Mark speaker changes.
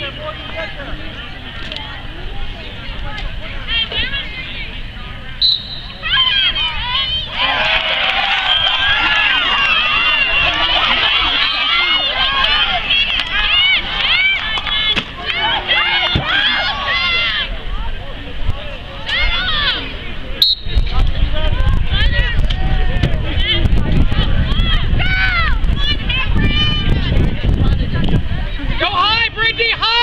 Speaker 1: there, Morgan, Wendy Hart!